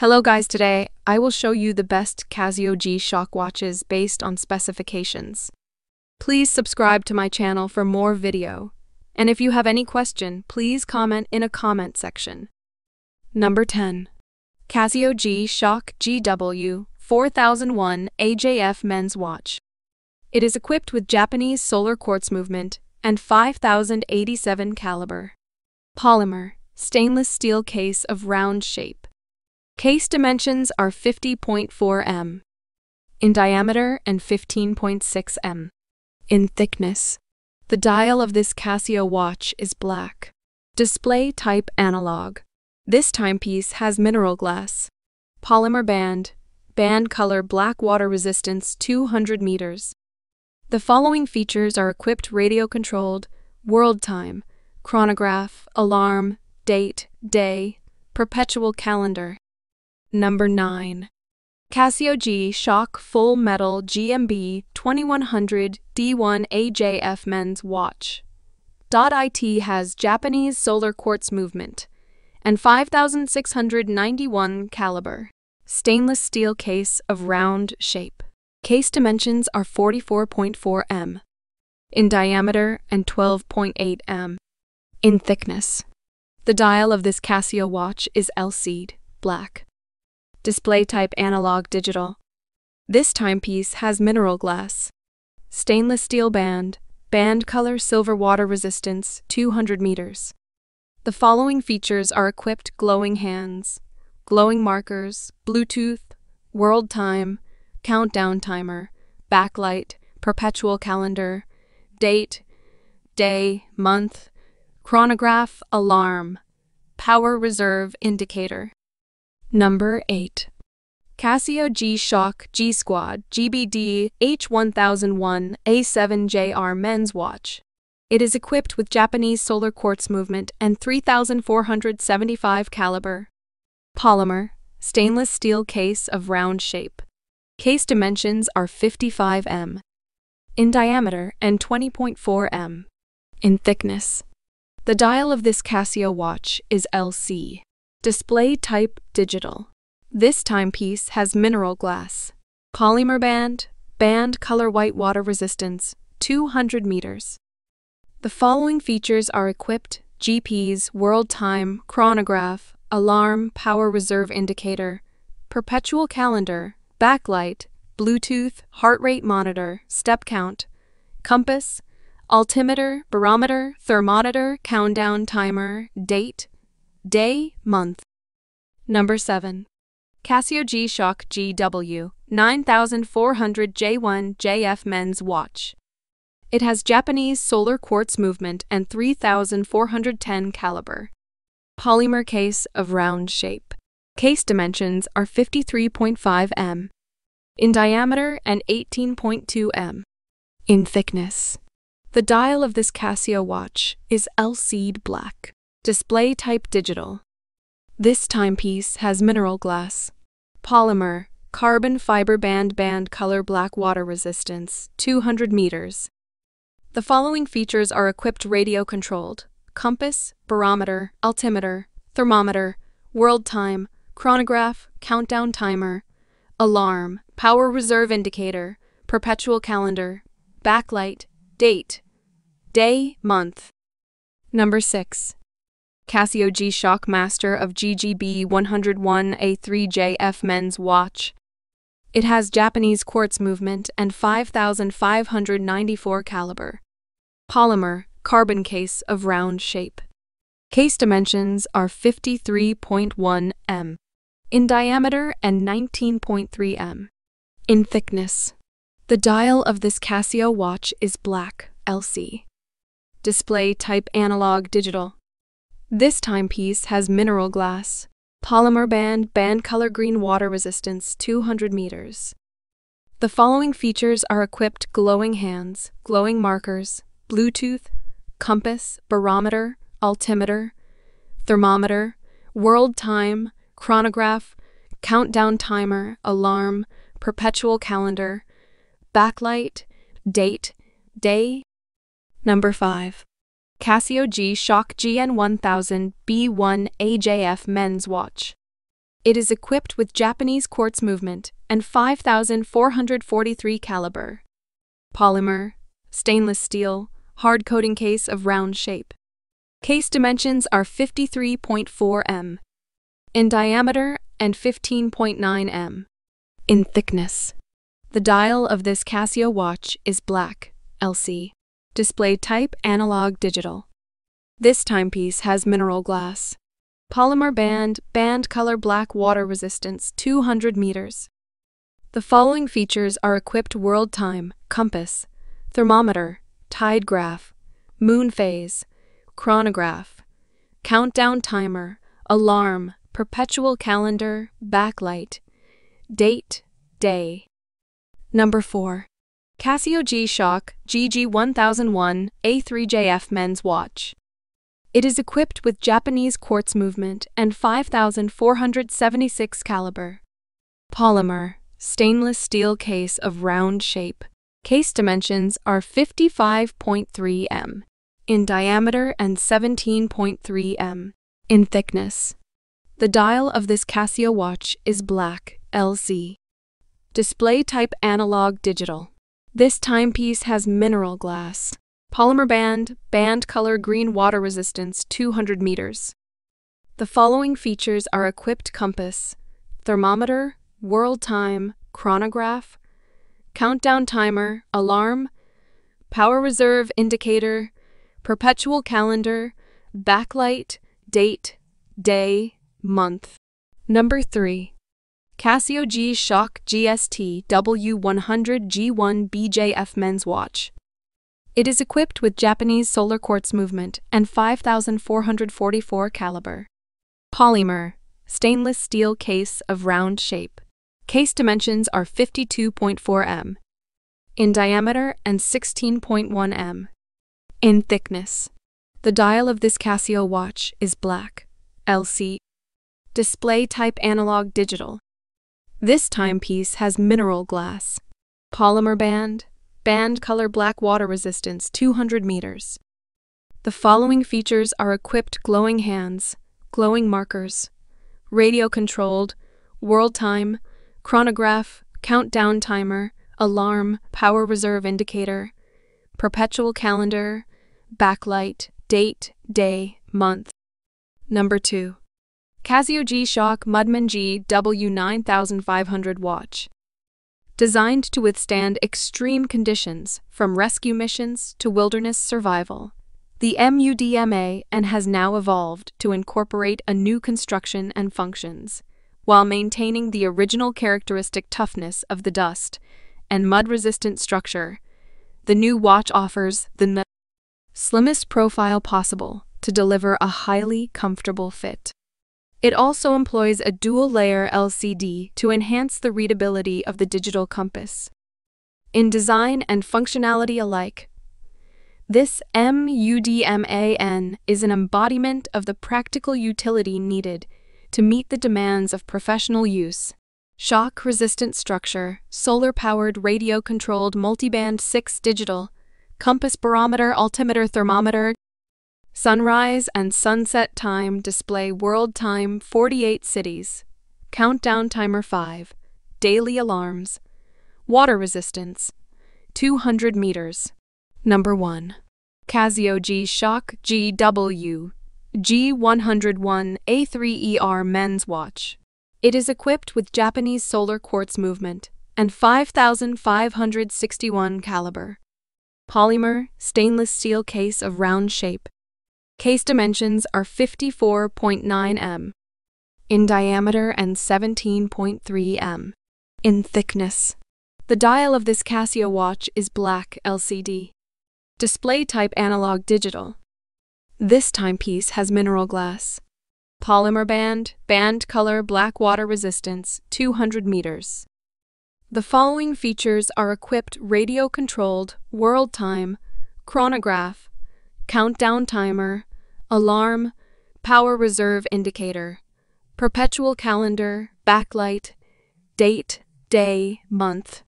Hello guys, today I will show you the best Casio G-Shock watches based on specifications. Please subscribe to my channel for more video. And if you have any question, please comment in a comment section. Number 10. Casio G-Shock GW 4001 AJF Men's Watch. It is equipped with Japanese solar quartz movement and 5087 caliber. Polymer, stainless steel case of round shape. Case dimensions are 50.4 m in diameter and 15.6 m in thickness. The dial of this Casio watch is black. Display type analog. This timepiece has mineral glass. Polymer band. Band color black water resistance 200 meters. The following features are equipped radio controlled, world time, chronograph, alarm, date, day, perpetual calendar. Number 9. Casio G Shock Full Metal GMB 2100 D1 AJF Men's Watch. .IT has Japanese solar quartz movement and 5691 caliber. Stainless steel case of round shape. Case dimensions are 44.4 m in diameter and 12.8 m in thickness. The dial of this Casio watch is LCD, black. Display type analog digital. This timepiece has mineral glass. Stainless steel band, band color silver water resistance 200 meters. The following features are equipped glowing hands, glowing markers, Bluetooth, world time, countdown timer, backlight, perpetual calendar, date, day, month, chronograph, alarm, power reserve indicator. Number 8. Casio G-Shock G-Squad GBD H1001 A7JR Men's Watch. It is equipped with Japanese solar quartz movement and 3475 caliber. Polymer, stainless steel case of round shape. Case dimensions are 55 m in diameter and 20.4 m in thickness. The dial of this Casio watch is LC. Display type digital. This timepiece has mineral glass. Polymer band, band color white water resistance, 200 meters. The following features are equipped GPS, world time, chronograph, alarm, power reserve indicator, perpetual calendar, backlight, Bluetooth, heart rate monitor, step count, compass, altimeter, barometer, thermometer, countdown timer, date, Day, month. Number 7. Casio G-Shock GW 9400 J1 JF Men's Watch. It has Japanese solar quartz movement and 3410 caliber. Polymer case of round shape. Case dimensions are 53.5 m in diameter and 18.2 m in thickness. The dial of this Casio watch is LCD black. Display type digital. This timepiece has mineral glass, polymer, carbon fiber band band color black water resistance, 200 meters. The following features are equipped radio controlled compass, barometer, altimeter, thermometer, world time, chronograph, countdown timer, alarm, power reserve indicator, perpetual calendar, backlight, date, day, month. Number 6. Casio G-Shock Master of GGB 101A3JF Men's Watch. It has Japanese quartz movement and 5594 caliber. Polymer, carbon case of round shape. Case dimensions are 53.1 m in diameter and 19.3 m in thickness. The dial of this Casio watch is black LC. Display type analog digital. This timepiece has mineral glass, polymer band, band color green water resistance 200 meters. The following features are equipped glowing hands, glowing markers, Bluetooth, compass, barometer, altimeter, thermometer, world time, chronograph, countdown timer, alarm, perpetual calendar, backlight, date, day. Number 5. Casio G-Shock GN1000 B1 AJF Men's Watch. It is equipped with Japanese quartz movement and 5443 caliber. Polymer, stainless steel, hard coating case of round shape. Case dimensions are 53.4 m in diameter and 15.9 m in thickness. The dial of this Casio watch is black, LC. Display type analog digital. This timepiece has mineral glass. Polymer band, band color black water resistance 200 meters. The following features are equipped world time, compass, thermometer, tide graph, moon phase, chronograph, countdown timer, alarm, perpetual calendar, backlight, date, day. Number 4. Casio G-Shock GG1001 A3JF men's watch. It is equipped with Japanese quartz movement and 5476 caliber. Polymer, stainless steel case of round shape. Case dimensions are 55.3 m in diameter and 17.3 m in thickness. The dial of this Casio watch is black, LC. Display type analog digital. This timepiece has mineral glass. Polymer band, band color green water resistance 200 meters. The following features are equipped compass, thermometer, world time, chronograph, countdown timer, alarm, power reserve indicator, perpetual calendar, backlight, date, day, month. Number 3. Casio G-Shock GST W100 G1 BJF men's watch. It is equipped with Japanese solar quartz movement and 5444 caliber. Polymer, stainless steel case of round shape. Case dimensions are 52.4 m in diameter and 16.1 m in thickness. The dial of this Casio watch is black, LC. Display type analog digital. This timepiece has mineral glass, polymer band, band color black water resistance 200 meters. The following features are equipped glowing hands, glowing markers, radio controlled, world time, chronograph, countdown timer, alarm, power reserve indicator, perpetual calendar, backlight, date, day, month. Number 2. Casio G-Shock Mudman G W9500 watch designed to withstand extreme conditions, from rescue missions to wilderness survival. The MUDMA and has now evolved to incorporate a new construction and functions, while maintaining the original characteristic toughness of the dust and mud-resistant structure. The new watch offers the slimmest profile possible to deliver a highly comfortable fit. It also employs a dual-layer LCD to enhance the readability of the digital compass. In design and functionality alike, this MUDMAN is an embodiment of the practical utility needed to meet the demands of professional use. Shock-resistant structure, solar-powered radio-controlled multiband 6 digital, compass barometer altimeter thermometer, Sunrise and sunset time display world time 48 cities. Countdown timer 5. Daily alarms. Water resistance 200 meters. Number 1. Casio G-Shock GW G101 A3ER men's watch. It is equipped with Japanese solar quartz movement and 5561 caliber. Polymer stainless steel case of round shape Case dimensions are 54.9 m in diameter and 17.3 m in thickness. The dial of this Casio watch is black LCD. Display type analog digital. This timepiece has mineral glass. Polymer band, band color black water resistance 200 meters. The following features are equipped radio controlled, world time, chronograph, countdown timer, alarm, power reserve indicator, perpetual calendar, backlight, date, day, month.